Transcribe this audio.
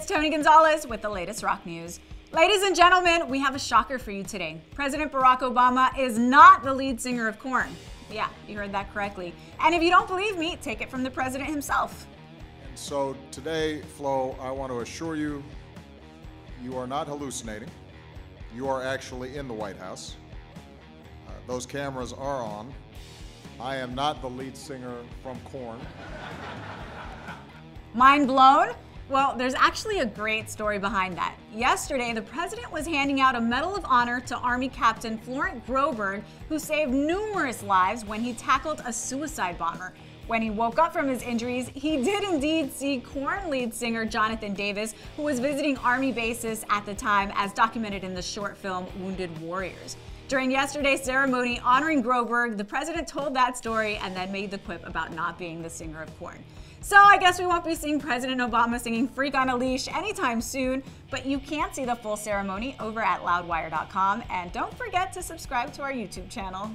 it's Toni Gonzalez with the latest rock news. Ladies and gentlemen, we have a shocker for you today. President Barack Obama is not the lead singer of Korn. Yeah, you heard that correctly. And if you don't believe me, take it from the president himself. And so today, Flo, I want to assure you, you are not hallucinating. You are actually in the White House. Uh, those cameras are on. I am not the lead singer from Korn. Mind blown? Well, there's actually a great story behind that. Yesterday, the president was handing out a Medal of Honor to Army Captain Florent Groberg, who saved numerous lives when he tackled a suicide bomber. When he woke up from his injuries, he did indeed see Korn lead singer Jonathan Davis, who was visiting Army bases at the time, as documented in the short film Wounded Warriors. During yesterday's ceremony honoring Groberg, the president told that story and then made the quip about not being the singer of Korn. So I guess we won't be seeing President Obama singing Freak on a Leash anytime soon, but you can see the full ceremony over at loudwire.com. And don't forget to subscribe to our YouTube channel.